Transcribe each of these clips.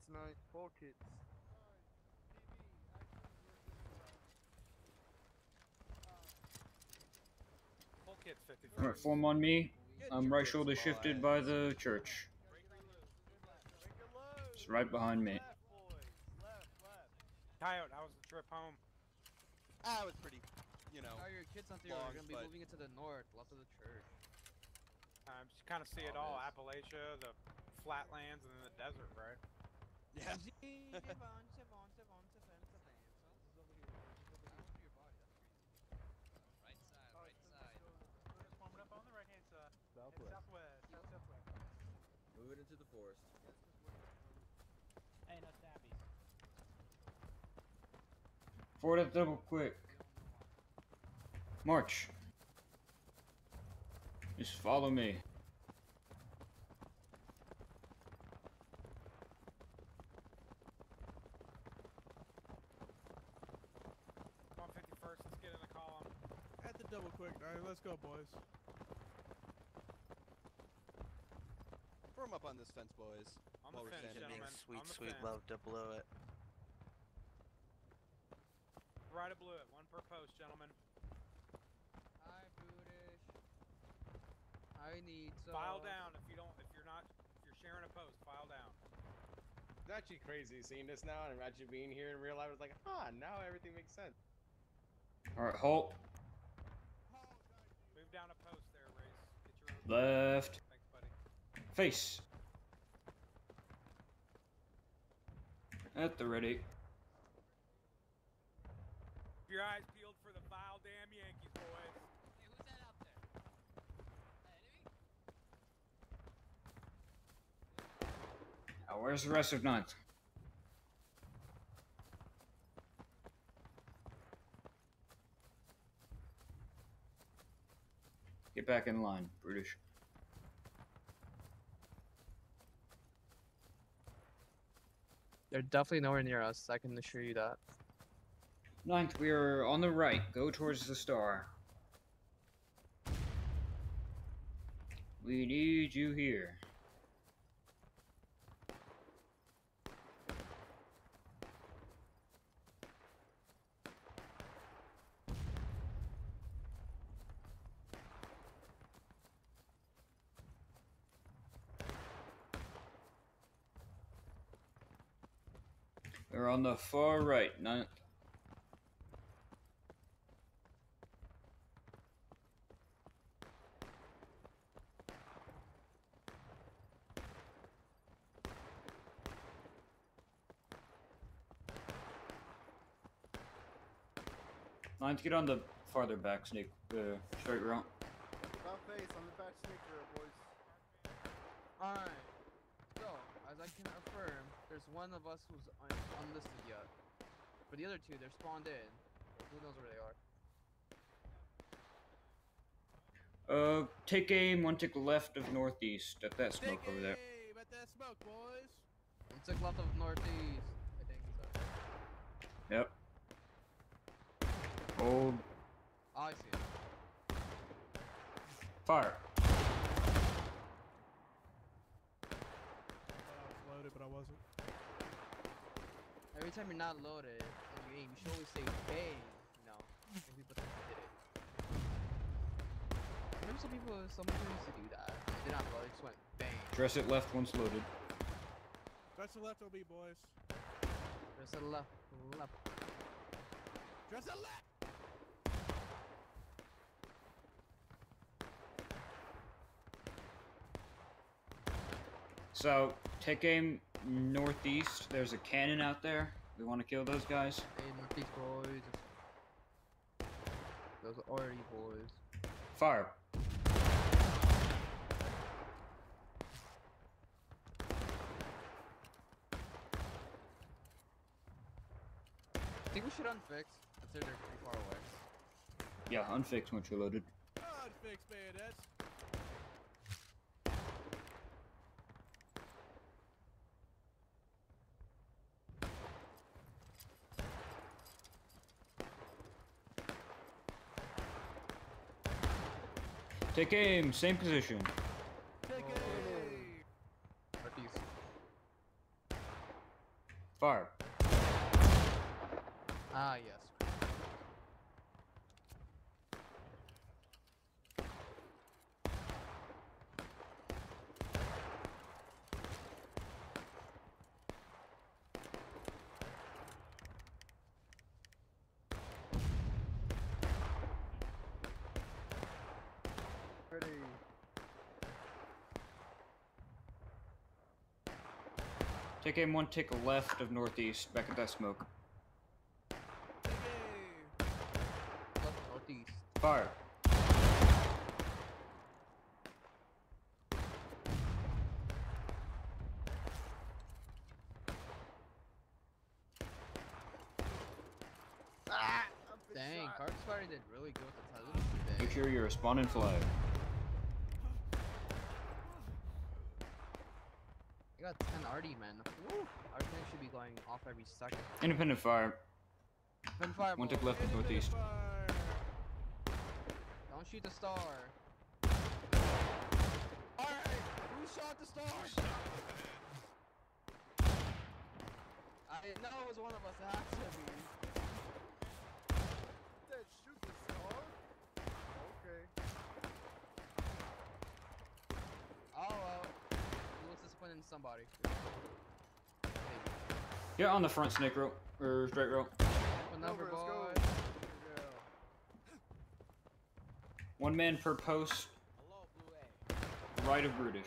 kits, night. Full kits. Full kit's 50 Alright, form on me. I'm right shoulder shifted by the church. It's right behind me. Coyote, how was the trip home? Ah, it was pretty, you know. How your kids not there? long, We're gonna be but- moving it to the north, left of the church. Um, just kind of see it all. Appalachia, the flatlands, and then the desert, right? Yeah. Right side, right side. Warming up on the right hand side. Southwest. Southwest. Southwest. Move it into the forest. Hey, no stabbies. Forward at double quick. March. Just follow me. Come on, 51st. Let's get in the column. At the alright, let's go, boys. Firm up on this fence, boys. On While the we're fence, standing gentlemen. here. on the fence. to blow it. Right of Blewett. One per post, gentlemen. Hi, brutish. I need some. File down if you don't. If you're not. If you're sharing a post, file down. It's actually crazy seeing this now and actually being here in real life. It's like, ah, now everything makes sense. Alright, halt. Move down a post there, race. Get your own. Left. Thanks. Face. At the ready. Keep your eyes peeled for the vile damn Yankees, boys. Hey, who's that out there? An enemy? Now, where's the rest of ninth? Get back in line, British. They're definitely nowhere near us. I can assure you that. Ninth, we are on the right. Go towards the star. We need you here. We're on the far right, ninth. Ninth, get on the farther back, Snake. Uh, straight route. Face on the back sneaker, boys. Alright. So, as I can affirm, there's one of us who's un unlisted yet. But the other two, they're spawned in. Who knows where they are? Uh, take aim, one tick left of northeast at that smoke over there. Hey, about that smoke, boys. One tick left of northeast. I think so. Yep. Hold. Oh, I see it. Fire. I thought I was loaded, but I wasn't. Every time you're not loaded and you aim, you should always say bang. You know, and people think you did it. Remember some people, some people used to do that. They did not load, they just went bang. Dress it left once loaded. Dress the left, OB, boys. There's a left, left. Dress the left! So, take aim northeast. There's a cannon out there. We want to kill those guys. Hey, northeast boys. Those are already boys. Fire. I think we should unfix. Consider they're pretty far away. Yeah, unfix once you're loaded. Unfixed bandits. Take aim, same position. Take aim! Northeast. Fire. Ah, yes. Ready. Take aim one tick left of northeast, back at that smoke. Left northeast. Fire. Ah! Dang, shot. Cards Fire did really good with the telemetry today. Make sure you're responding flag. I got 10 RD, man. Woo! Our tank should be going off every second. Independent fire. Pin fire, One tick boy. left of northeast. Don't shoot the star. Alright, who shot the star? I didn't know it was one of us. It has to be. Said shoot the star? Okay. Oh well. It was disappointing in somebody. Maybe. Get on the front snake row. Or straight row. What number, Over, boy? One man per post, Hello, Blue A. right of Brutish.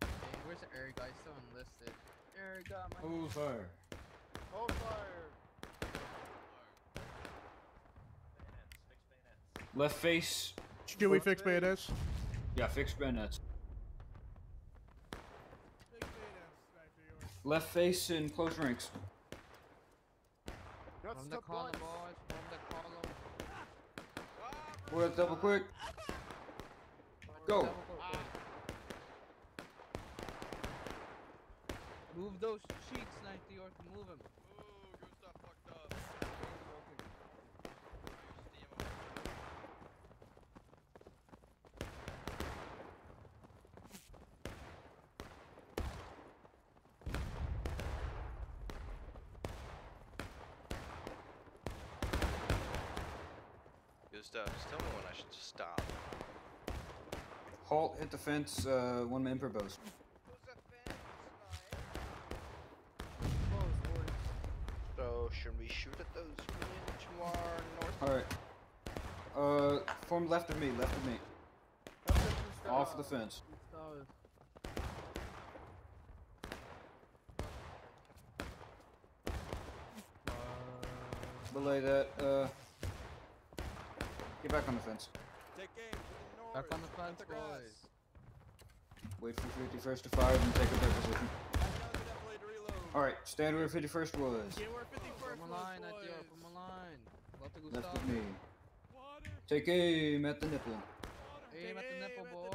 Hey, where's Eric? I still enlisted. Eric got my. Oh, fire. Hold fire. Left face. Should we fix bayonets? Yeah, fix bayonets. Left face in close ranks. That's From the the column, boys. boys. From the column. Boy, that's double quick. Go. Double quick. Move those sheets, Night York. Move them. Ooh, Gustav fucked up. Gustav, just tell me when I should just stop. Halt, hit the fence, uh, one man per post. Close, boys. So, should we shoot at those men to our north? Alright. Left of me, left of me. Have them push that Off the fence. Belay that, uh. Get back on the fence. Take aim to the north. Back on the fence, boys. Wait for 51st to fire, then take up their position. Back down to that blade to reload. Alright, stand where 51st was. Get where 51st was, line, Night York. boys. From a line. Left to of me. Water, Take aim at the nipple. water, Aim at the nipple, boys.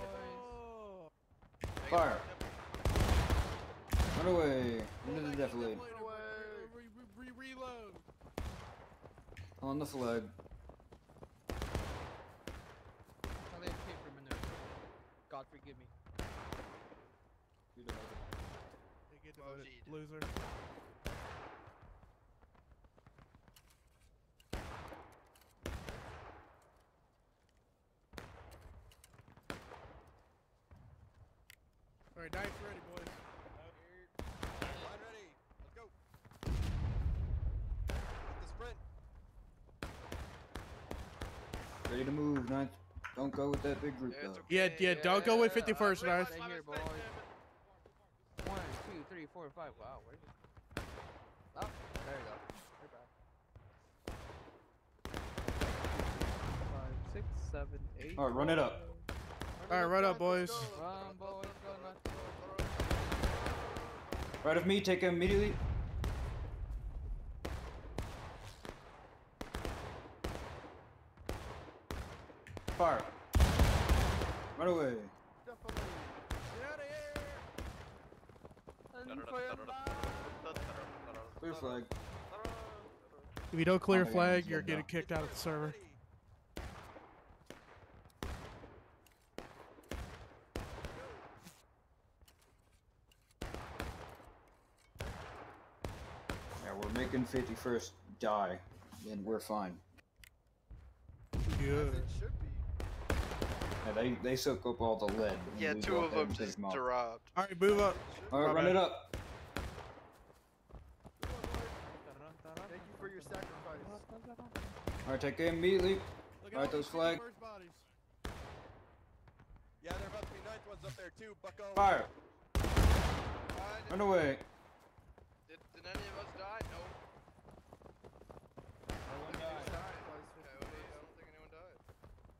Fire. Run away. Into the defilade. Re- re- re- reload. On the flag. How they escape from in there. God forgive me. They get demoted. Mojid. Loser. Alright, dice ready, boys. Line ready. Let's go. Hit the sprint. Ready to move, ninth. Don't go with that big group Yeah, it's though. Yeah, yeah, don't go with 51st, yeah, guys. Here, boys. One, two, three, four, five. Wow, where's it? Oh, there you go. Right back. Five, six, seven, eight. Alright, run it up. Alright, right up, boys. Run, boys, go, Night York. Right of me, take him immediately. Fire. Run away. Definitely. Get out of. Clear flag. If you don't clear Oh flag, you're getting kicked out of the server. Yeah, we're making 51st die, and we're fine. Good. It should be. Yeah, they they soak up all the lead. Yeah, two of out there them and take just 'em off. dropped. All right, move up. All right, run bad. it up. Thank you for your sacrifice. All right, take aim immediately. Look All right, those flag. first bodies. Yeah, there are about to be ninth ones up there too. Bucko. Fire. Run away. Did, did any of us die? No. Okay, I don't think anyone died.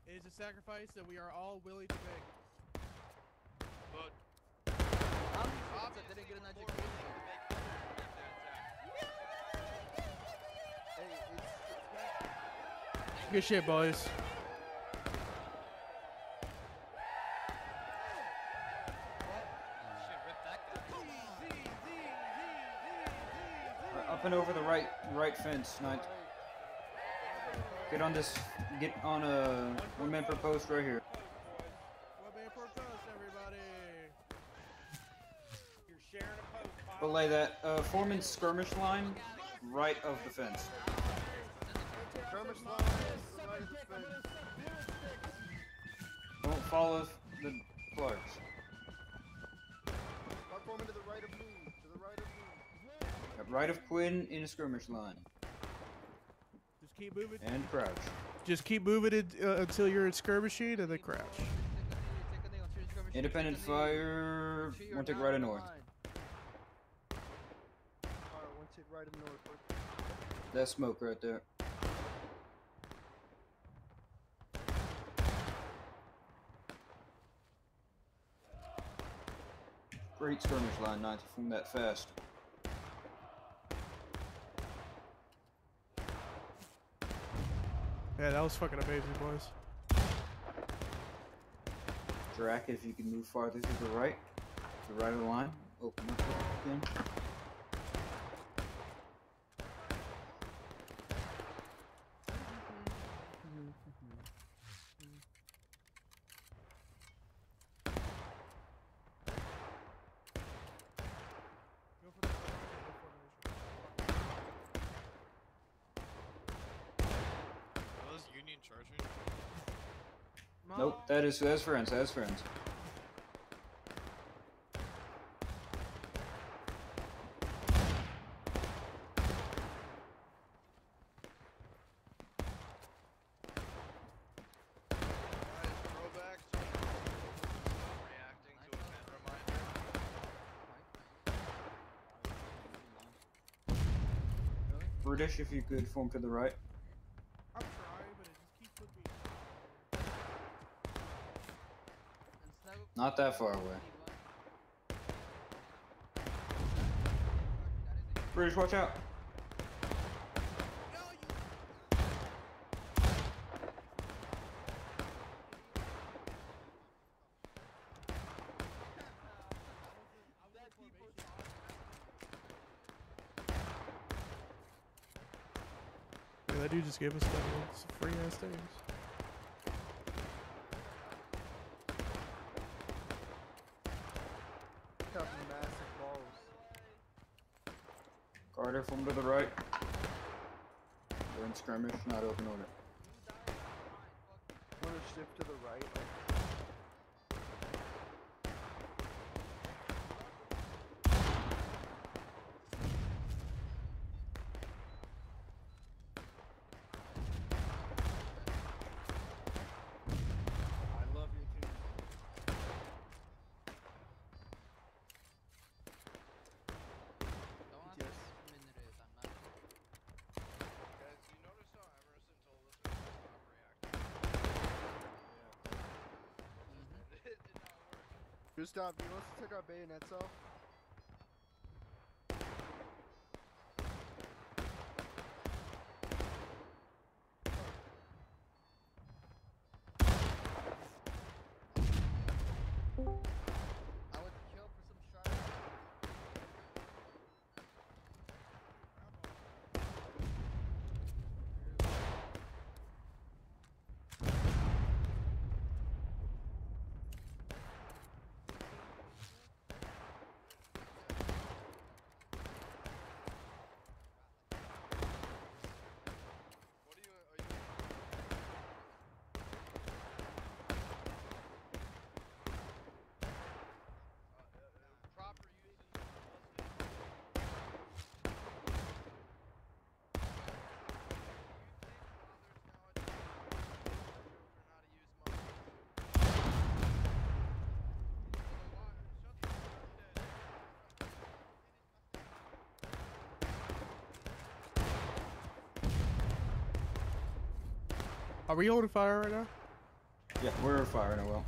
It is a sacrifice that we are all willing to make. But Obviously, didn't get an education. Hey, it's, it's Good shit, boys. All right, up and over the right right fence, ninth. Get on this. Get on a one man per post right here. One man per post, everybody. You're sharing a post. Belay that. Uh, Foreman's skirmish line, right of the fence. skirmish line right of the fence. Don't follow the flags. Buck Foreman to the right of me. To the right of me. Right of Quinn in a skirmish line. Keep moving. And crouch. Just keep moving it uh, until you're in skirmishing and then crouch. Independent fire. One take right of north. Right north. That smoke right there. Great skirmish line, 90 from that fast. Yeah, that was fucking amazing, boys. Drac, if you can move farther to the right, to the right of the line, open up again. Go for the formation. Are those Union charging? That is friends, that's friends. British, if you could form to the right. I'm trying, but it just keeps putting me. Not that far away. British, watch out. Yeah, that dude just gave us fucking some free ass things. Carter, form to the right. We're in skirmish, not open order. Want to shift to the right? I love your team. Yes. Guys, you notice how Emerson told us we should stop reacting? It did not work. Gustav, do you want us to take our bayonets off? Are we holding fire right now? Yeah, we're firing a well.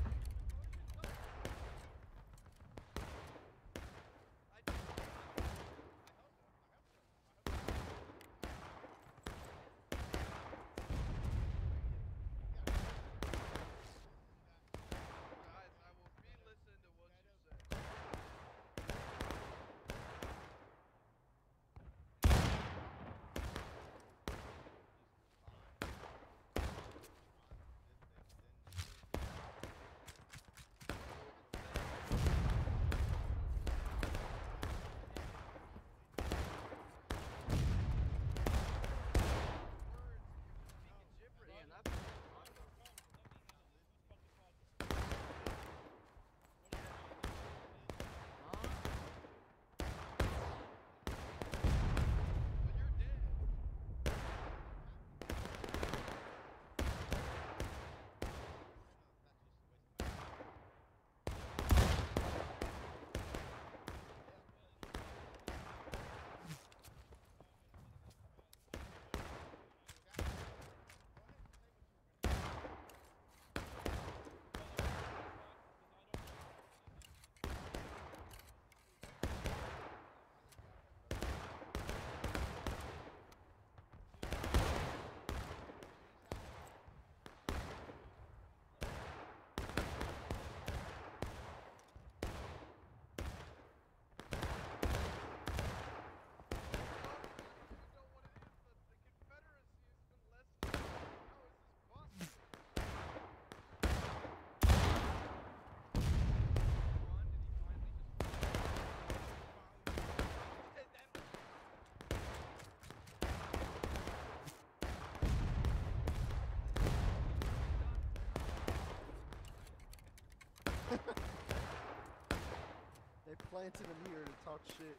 Planted him here to talk shit,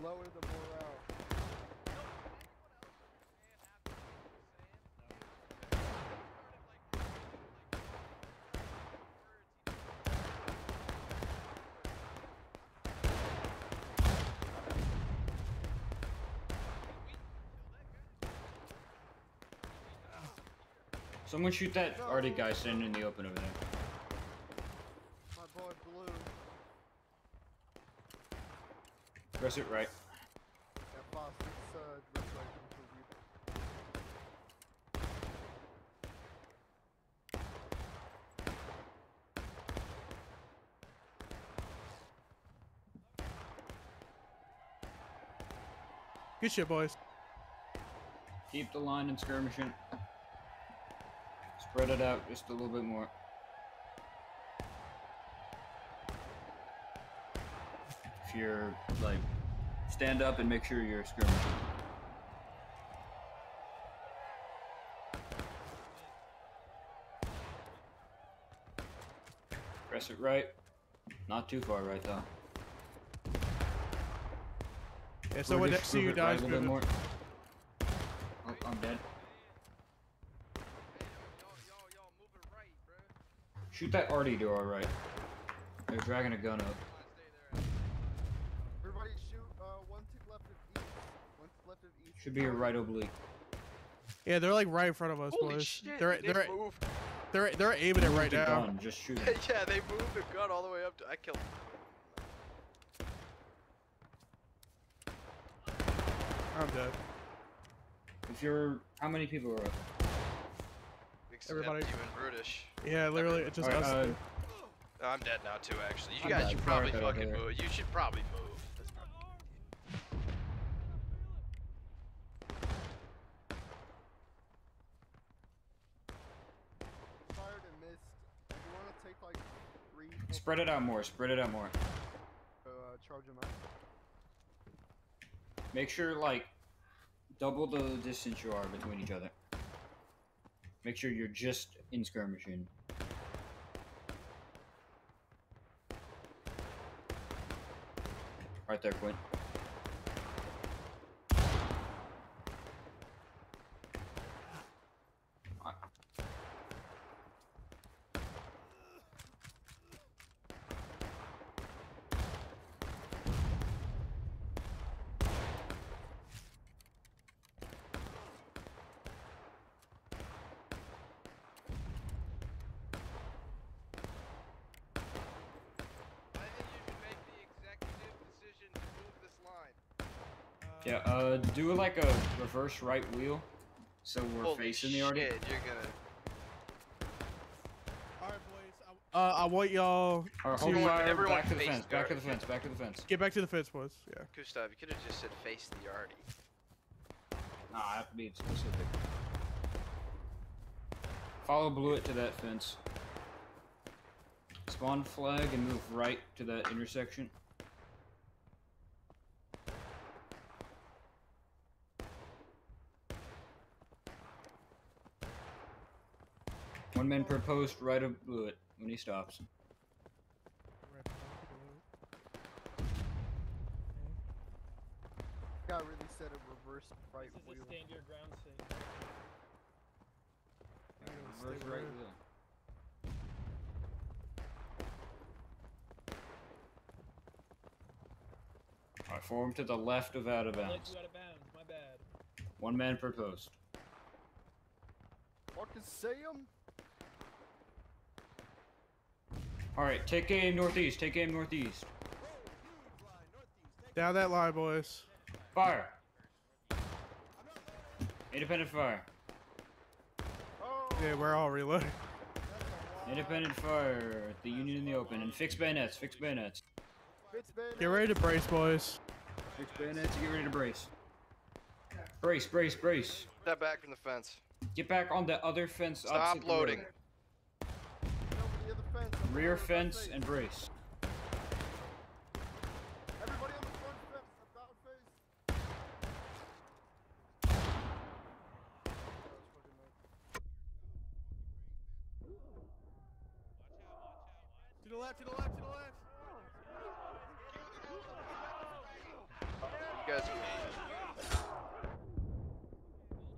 lower the morale. Someone shoot that arty guy standing in the open over there. My boy Blue. Press it right. Yeah, boss, it's uh, resurrection for you. Good shit, boys. Keep the line in skirmishing. Spread it out just a little bit more. If you're like, stand up and make sure you're skirmishing. Press it right. Not too far right though. Yeah, someone next to you it right dies. a little bit Move it. more. Oh, I'm dead. Shoot that arty to our right. They're dragging a gun up. Come on, stay there. Everybody shoot uh, one tick left of east. One tick left of east. Should be your right oblique. Yeah, they're like right in front of us, Holy boys. shit! they're they they're did move. they're they're aiming it right now. gun, just shoot it. yeah, they moved the gun all the way up to. I killed. I'm dead. If you're, how many people are up? Except Everybody- you and Brutish. Yeah, literally, it's just Alright, us. uh. Oh, I'm dead now too. Actually, you I'm guys dead. should probably Sorry, fucking move. You should probably move. That's not- Fired and missed. If you want to take like three. four, spread it out more. Spread it out more. Uh, charge him out. Make sure like double the distance you are between each other. Make sure you're just in skirmishing. Right there, Quinn. Yeah, uh, do like a reverse right wheel, so we're Holy facing the shit, arty. you're gonna. Alright, boys. I, uh, I want y'all Or to hold Everyone- fire everyone back to the fence, back to the fence, back to the fence. get back to the fence, boys. Yeah. Gustav, you could have just said face the arty. Nah, I have to be specific. Follow Blewett to that fence. Spawn flag and move right to that intersection. One man per post right of Blewett when he stops. Guy really said a reverse right This is wheel. a stand your ground state. Reverse right wheel. Alright, form to the left of out of bounds. out of bounds. My bad. One man per post. Fucking say 'em. Alright, take aim northeast, take aim northeast. Down that line, boys. Fire! Independent fire. Yeah, we're all reloading. Independent fire the Union in the open. And fix bayonets, fix bayonets. Get ready to brace, boys. Fix bayonets and get ready to brace. Brace, brace, brace. Step back from the fence. Get back on the other fence Stop opposite the loading. Over the other fence. I'm Rear fence and brace. Everybody on the front fence. About face. To the left, to the left, to the left. You guys.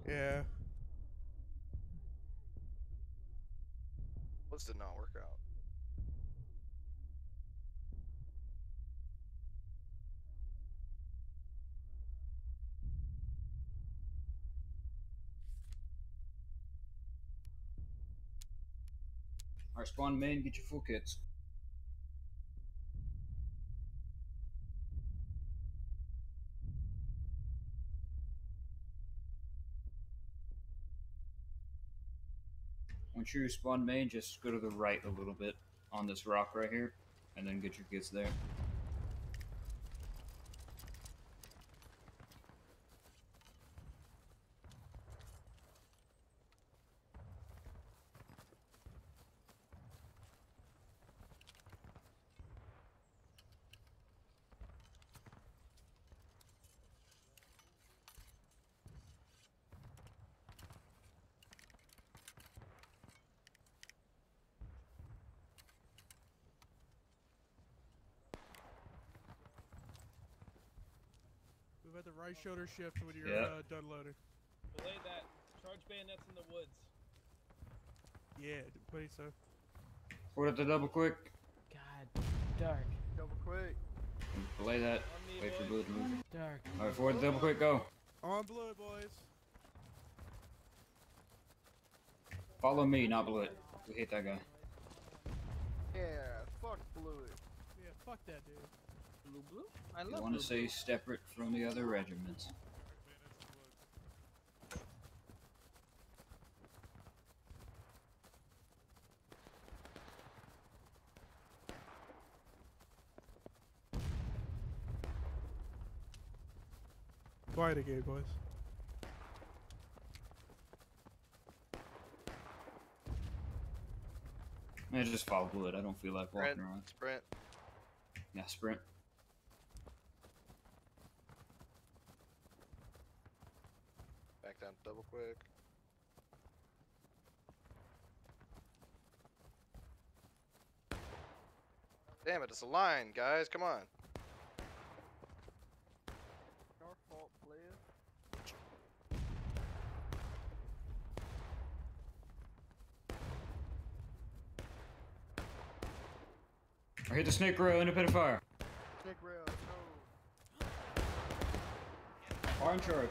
Yeah. This did not Alright, spawn main, get your full kits. Once you spawn main, just go to the right a little bit on this rock right here, and then get your kits there. Move at the right shoulder shift when you're Yeah. uh, done loading. Belay that. Charge bayonets in the woods. Yeah, please, so. Forward up the double quick. God, dark, Double quick. Belay that. On me, Wait for boys. blue to move. dark. Alright, forward the double quick, go. On blue, boys. Follow me, not Blewett. We hate that guy. Yeah. Fuck blue. Yeah, fuck that dude. Blue blue? I You want to say separate from the other regiments. Quiet again, boys. Man, just follow Blewett. I don't feel like walking Sprint. around. Sprint. Yeah, sprint. Back down double quick. Damn it, it's a line, guys. Come on. Our fault, player. Or hit the snake rail, independent fire. Snake rail. No. Fire in charge.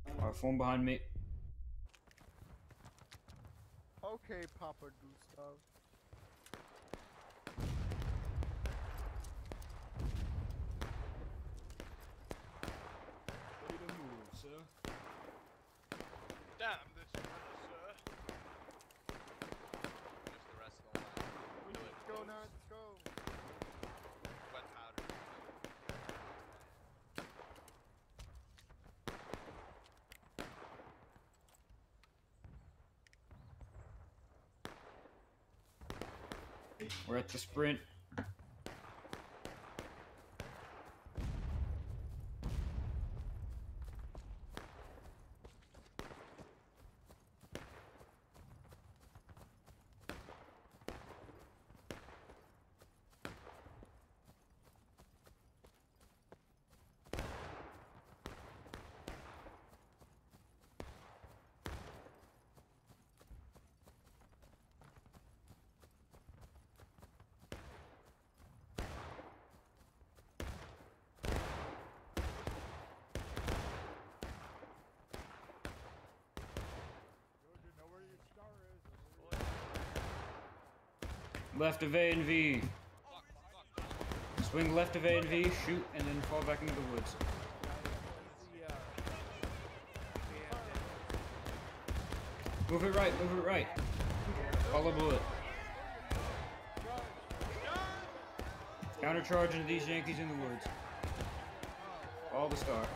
Alright, phone behind me. Okay, Papa Gustav. Ready to move, sir. Damn this weather, sir. Just the rest of the line. Do it. Let's go now, let's go. Wet powder. We're at the sprint. Georgia, know where your star is. Left of A and V. Swing left of A and V, shoot, and then fall back into the woods. Move it right, move it right. Follow bullet. Countercharge into these Yankees in the woods. All the star.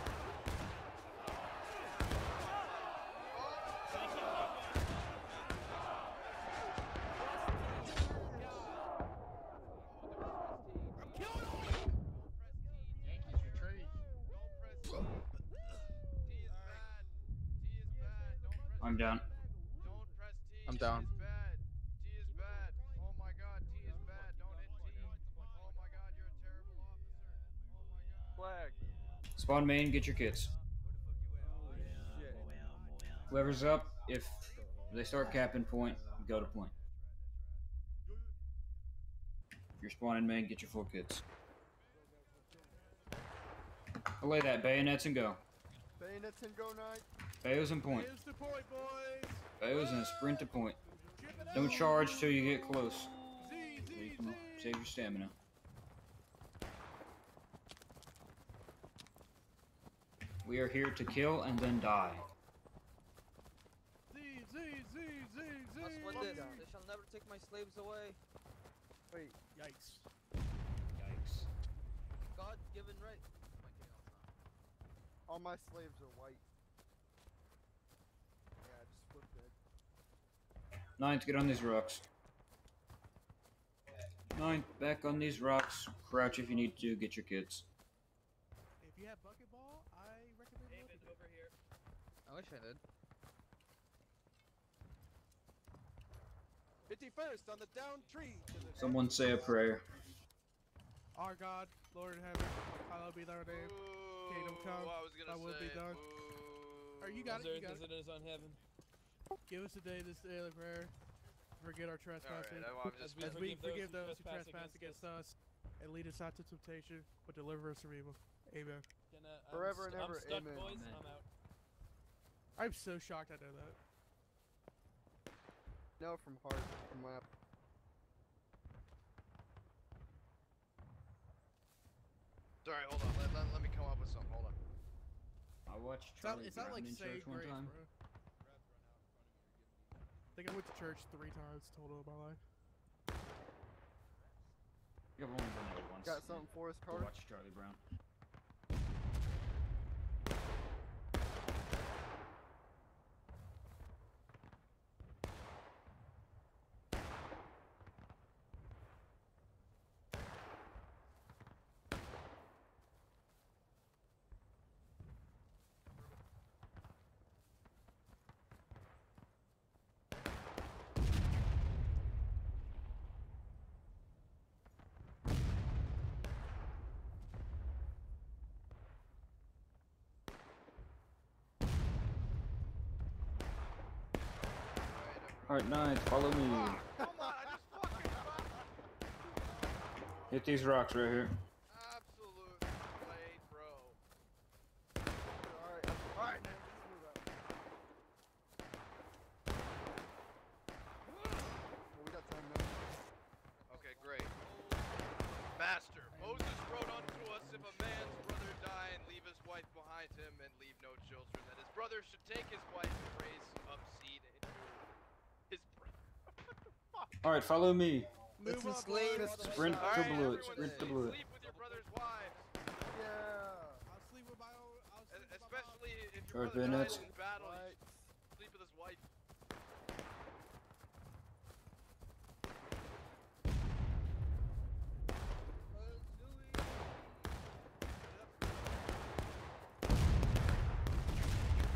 Yankees retreat. Don't press T. T is bad. T is bad. Don't press I'm down. Don't press T. I'm T down. is bad. T is bad. Oh my god, T is bad. Don't hit T. Oh my god, you're a terrible officer. Oh my god. Flag. Spawn main, get your kits. Whoever's up, if they start capping point, go to point. If you're spawning main, get your full kits. Belay that, bayonets and go. Bayonets and go night. Bayos and point. Here's the point, boys. Bayos and sprint to point. Don't charge till you get close. Z, Z, you Z. save your stamina. We are here to kill and then die. Z, Z, Z, Z, Z. Must win this. They shall never take my slaves away. Wait, Yikes. Yikes. God given right. My chaos now. all my slaves are white. Yeah, I just flipped it. Ninth, get on these rocks. Ninth, back on these rocks. Crouch if you need to. Get your kids. If you have bucket ball, I recommend David, David. over here. I wish I did. 51st on the down tree. Someone say a prayer. Our God, Lord in heaven, hallowed be thy name. Kingdom come, I was gonna thy will be say, done. boo. Or you got As it, you earth got as it. it is on heaven. Give us today this daily prayer. Forget our trespasses. Alright, I'm just As we forgive those who trespass trespass against us, and lead us not to temptation, but deliver us from evil. Amen. Can, uh, Forever and ever, I'm stuck, amen. boys. Amen. I'm out. I'm so shocked I know that. No, from heart, from map. Sorry, hold on. Let, let, let up with something. Hold on. I watched It's not, Charlie it's not Brown like in say church one grace, time. bro. think I went to church three times total in my life. I've only been there once. Got something for us, to Carter? watch Charlie Brown. Alright, nine, follow me. Come on, I just fucking fucked. Hit these rocks right here. Absolute blade, bro. Alright, alright, man. Let's move out. Well, we got time now. Okay, great. Master, Moses wrote unto us if a man's brother die and leave his wife behind him and leave no children, that his brother should take his wife and raise up seed into his brother. Alright, follow me. Move Let's up, enslave boys. us. Sprint to right, Blewett, sprint to sleep- Blewett. Sleep with your brother's wives, Yeah. I'll sleep with my own. I'll sleep with my especially if your brother dies in battle. Right. Sleep with his wife.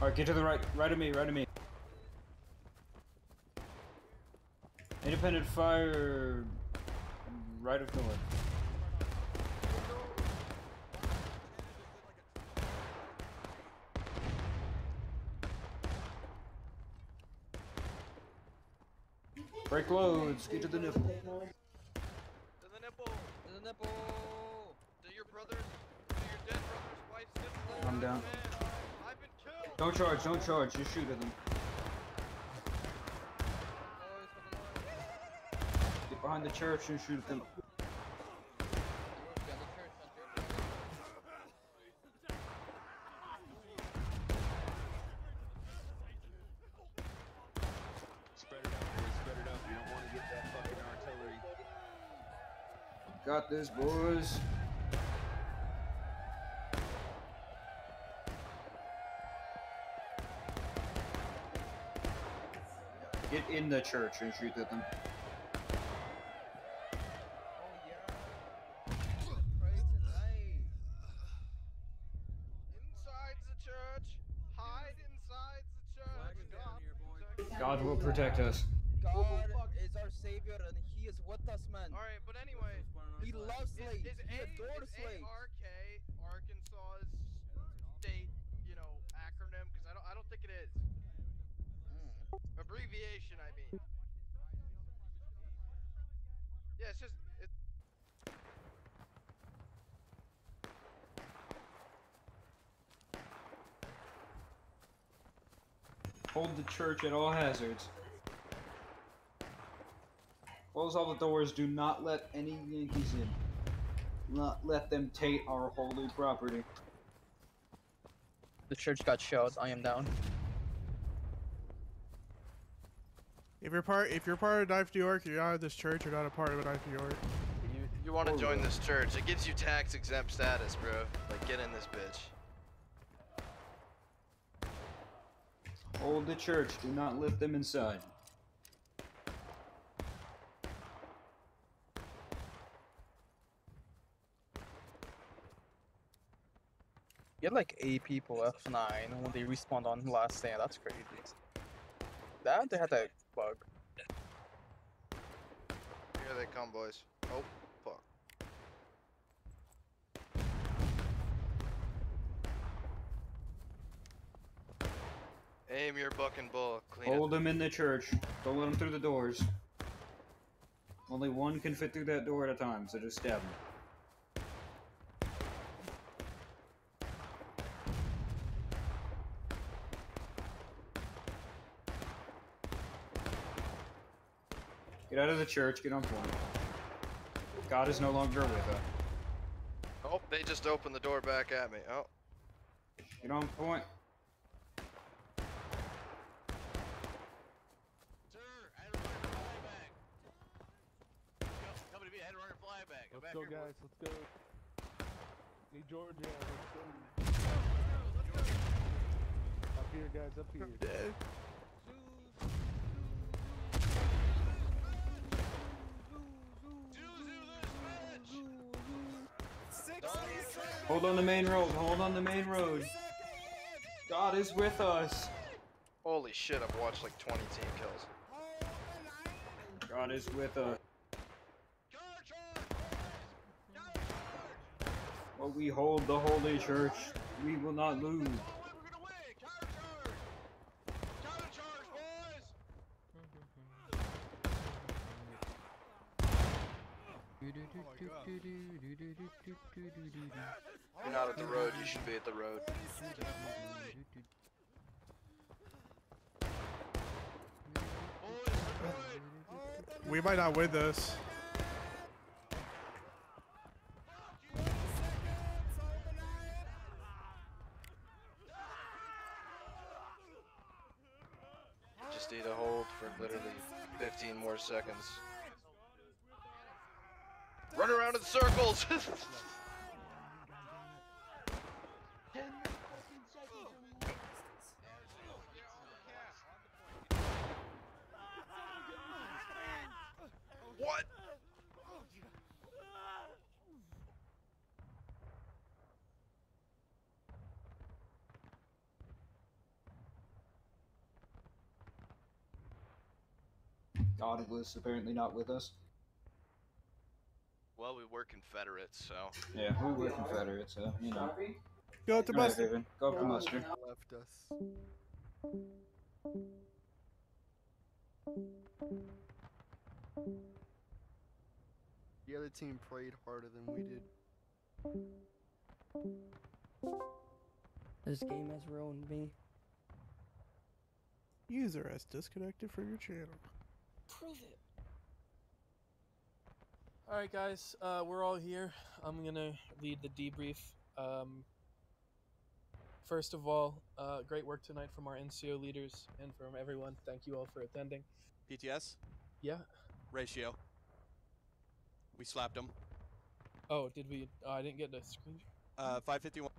Alright, get to the right. Right of me, right of me. Independent fire. Right of north. Break loads, get to the nipple. To the nipple. To the nipple. To your brother's. To your dead brother's wife's nipple. I'm down. Man, I've been killed. Don't charge, don't charge, just shoot at them. Boys, for the Lord. Get behind the church and shoot at them. George, behind the church, behind the church. Spread it out, boys. Spread it out. We don't want to get that fucking artillery. Got this, boys. Get in the church and shoot at them. Oh yeah. Pray tonight. Inside the church. Hide inside the church. Flag is down God here, boy. protect- God will protect us. God is our savior and he is with us, man. All right, but anyway, He loves is, slaves. is, he A, adores slaves. ARK Arkansas's state, you know, acronym? Because I don't, I don't think it is. Mm. Abbreviation, I mean. Yeah, it's just. It's, Hold the church at all hazards. Close all the doors. Do not let any Yankees in. Not let them take our holy property. The church got shelled. I am down. If you're part, if you're part of Knife New York, you're out of this church. You're not a part of Knife New York. you you want to Hold join on. this church? It gives you tax exempt status, bro. Like, get in this bitch. Hold the church. Do not let them inside. You had like eight people F9 when they respawned on last stand. That's crazy. That they had that bug. Here they come, boys. Oh, fuck. Aim your buck and ball. Clean Hold them in the church. Don't let them through the doors. Only one can fit through that door at a time, so just stab them. Get out of the church, get on point. God is no longer with us. Oh, they just opened the door back at me. Oh, Get on point. Go Let's go, here, boys. guys. Let's go. Need Georgia. Let's go. Up here, guys. Up here. Hold on the main road. Hold on the main road. God is with us. Holy shit, I've watched like 20 team kills. God is with us. While we hold the holy church, we will not lose. You're not at the road, you should be at the road. We might not win this. Seconds. Run around in circles! God was apparently not with us. Well, we were Confederates, so. Yeah, we were Confederates, so, you know. Go to Go ahead, mustard. Haven. Go up to mustard. Oh, Left us. The other team prayed harder than we did. This game has ruined me. User has disconnected from your channel. Prove it. Alright, guys, uh, we're all here. I'm gonna lead the debrief. Um, first of all, uh, great work tonight from our NCO leaders and from everyone. Thank you all for attending. PTS? Yeah. Ratio. We slapped him. Oh, did we? Oh, I didn't get the screen. Uh, 551.